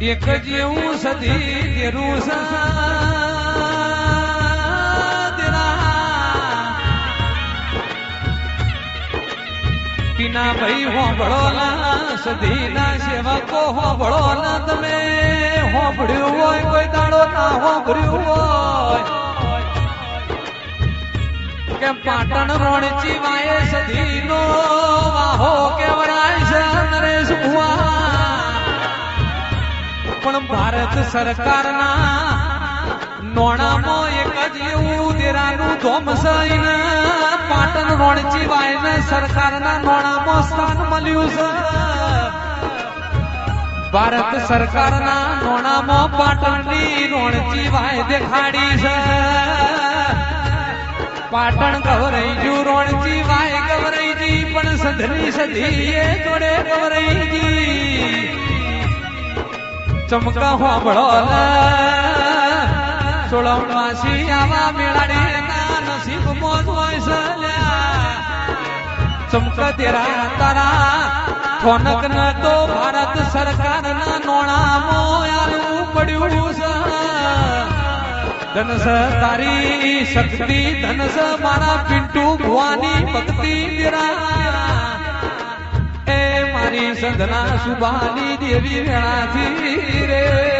એક જ એવું સદી તેરું પીના ભાઈ હોંભળો ના સધી ના સેવકો હોંભળો ના, તમે હોંભળ્યું હોય, કોઈ દાડો ના હોંભળ્યું હોય. કે પાટણ રોણચી વાય સધી નો પણ ભારત સરકારના નોણામાં એક જ એવું દેરાનું ધોમ સઈને પાટણ રોણચી વાયને સરકારના નોણામાં સ્થાન મળ્યું છે. ભારત સરકારના નોણામાં પાટણની રોણજી વાય દેખાડી છે. પાટણ ગવરાઈજુ રોણજી વાય ગવરાઈજી પણ સધની સધી જોડે ગવરાઈજી ચમકા હોંભળો સોળમવાસી આવા મેળાડી ના નસીબ મોજ હોય છે ચમકા તેરા તારા. થોનક ન તો ભારત સરકારના નોણા આલું પડ્યું છે. ધનસ તારી શક્તિ, ધનસ મારા પિન્ટુ ભુવાની ભક્તિ મારી સંધના સુભાની દેવી વેણાથી રે